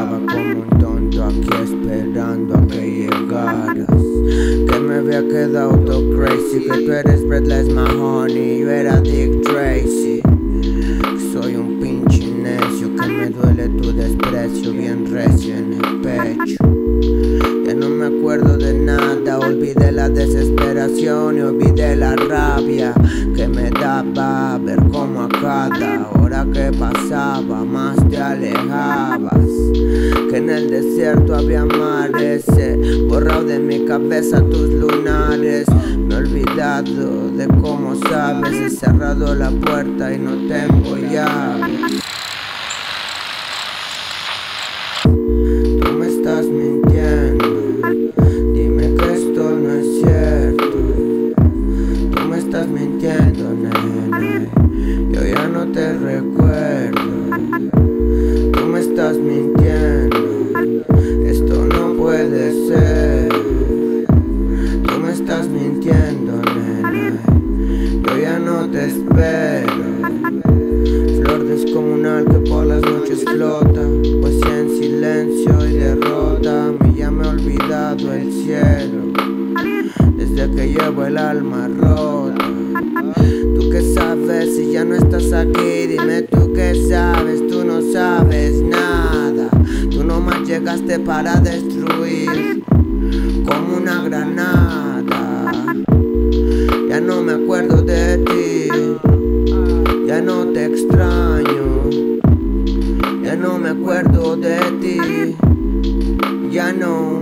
estaba como un tonto aquí esperando a que llegaras. Que me había quedado todo crazy. Que tú eres Breadless Mahoney, yo era Dick Tracy. Soy un pinche necio que me duele tu desprecio bien recio en el pecho. Ya no me acuerdo de nada, olvidé la desesperación y olvidé la rabia que me daba ver cómo a cada hora que pasaba más te alejabas. Que en el desierto había mares, borrado de mi cabeza tus lunares. Me he olvidado de cómo sabes, he cerrado la puerta y no tengo llave. Tú me estás mintiendo, dime que esto no es cierto. Tú me estás mintiendo, nene, yo ya no te recuerdo. Estás mintiendo, esto no puede ser. Tú me estás mintiendo, nene, yo ya no te espero. Flor descomunal que por las noches flota, poesía en silencio y derrota. Me ya me he olvidado el cielo, desde que llevo el alma rota. Tú que sabes si ya no estás aquí, dime tú que sabes, tú no sabes nada. Llegaste para destruir como una granada. Ya no me acuerdo de ti, ya no te extraño, ya no me acuerdo de ti, ya no,